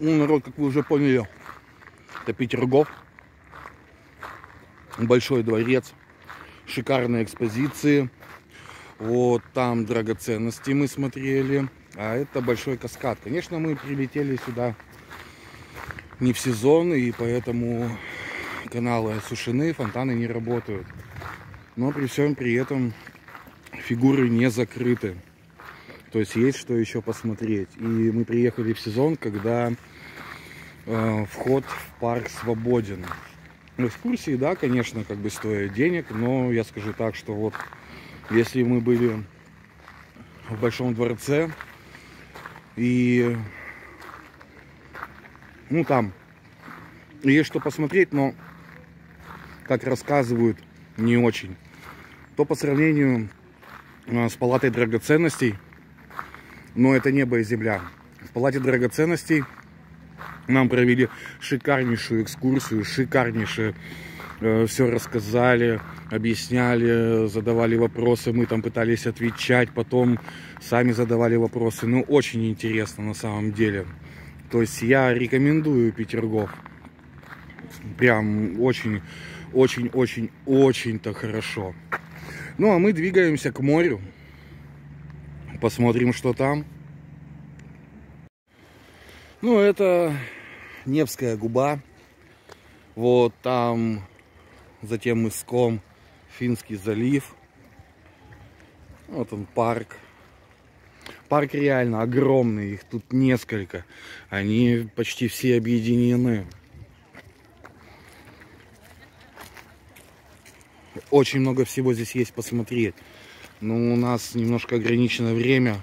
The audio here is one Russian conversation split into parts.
Ну, народ, как вы уже поняли, это Петергоф. Большой дворец, шикарные экспозиции. Вот там драгоценности мы смотрели. А это большой каскад. Конечно, мы прилетели сюда не в сезон, и поэтому каналы осушены, фонтаны не работают. Но при всем при этом фигуры не закрыты. То есть есть что еще посмотреть. И мы приехали в сезон, когда э, вход в парк свободен. Экскурсии, да, конечно, как бы стоят денег, но я скажу так, что вот если мы были в Большом дворце и ну там есть что посмотреть, но как рассказывают, не очень, то по сравнению э, с палатой драгоценностей, но это небо и земля. В палате драгоценностей нам провели шикарнейшую экскурсию, шикарнейшее э, все рассказали, объясняли, задавали вопросы, мы там пытались отвечать, потом сами задавали вопросы. Ну, очень интересно на самом деле. То есть я рекомендую Петергоф. Прям очень, очень, очень, очень-то хорошо. Ну, а мы двигаемся к морю. Посмотрим, что там. Ну, это Невская губа. Вот там, затем мыском Финский залив. Вот он парк. Парк реально огромный, их тут несколько. Они почти все объединены. Очень много всего здесь есть посмотреть. Но у нас немножко ограничено время.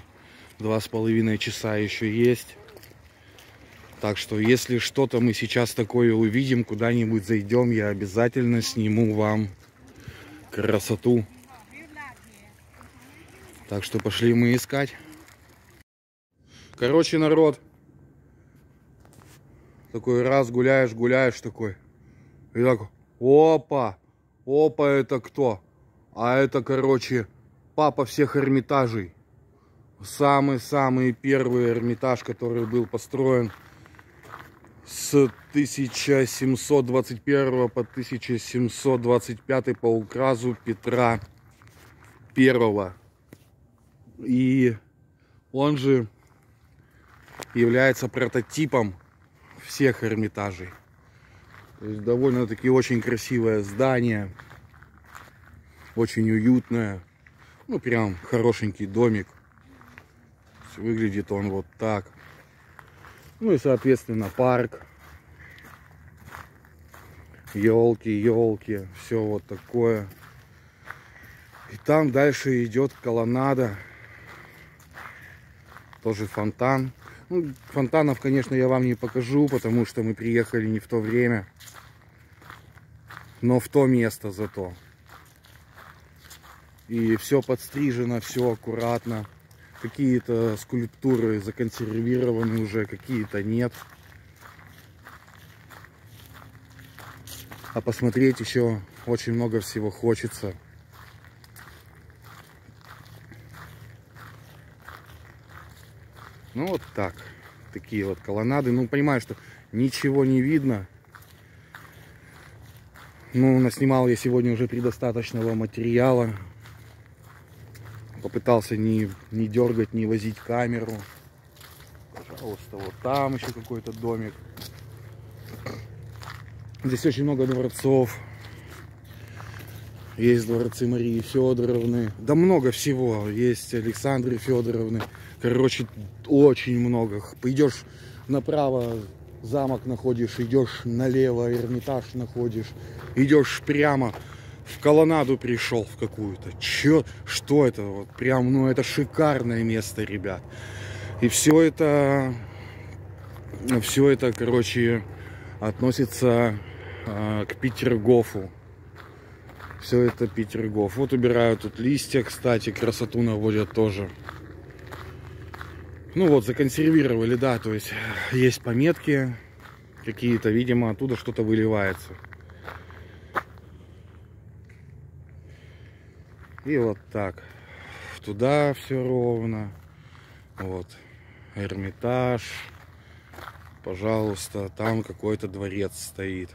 Два с половиной часа еще есть. Так что, если что-то мы сейчас такое увидим, куда-нибудь зайдем, я обязательно сниму вам красоту. Так что пошли мы искать. Короче, народ. Такой раз гуляешь, гуляешь такой. И так, опа, опа, это кто? А это, короче, папа всех Эрмитажей. Самый-самый первый Эрмитаж, который был построен с 1721 по 1725 по указу Петра I. И он же является прототипом всех Эрмитажей. То есть довольно-таки очень красивое здание, очень уютное, ну прям хорошенький домик. Выглядит он вот так. Ну и, соответственно, парк. Елки, елки, все вот такое. И там дальше идет колоннада. Тоже фонтан. Ну, фонтанов, конечно, я вам не покажу, потому что мы приехали не в то время. Но в то место зато. И все подстрижено, все аккуратно. Какие-то скульптуры законсервированы уже, какие-то нет. А посмотреть еще очень много всего хочется. Ну вот так. Такие вот колоннады. Ну понимаю, что ничего не видно. Ну, наснимал я сегодня уже предостаточного материала попытался не, не дергать, не возить камеру. Пожалуйста, вот там еще какой-то домик. Здесь очень много дворцов. Есть дворцы Марии Федоровны. Да много всего. Есть Александры Федоровны. Короче, очень много. Пойдешь направо, замок находишь, идешь налево, Эрмитаж находишь. Идешь прямо, в колоннаду пришел в какую-то. Чё, что это? Вот прям, ну это шикарное место, ребят. И все это, все это, короче, относится э, к Петергофу. Все это Петергоф. Вот убирают тут листья, кстати, красоту наводят тоже. Ну вот, законсервировали, да, то есть есть пометки какие-то, видимо, оттуда что-то выливается. И вот так. Туда все ровно. Вот. Эрмитаж. Пожалуйста, там какой-то дворец стоит.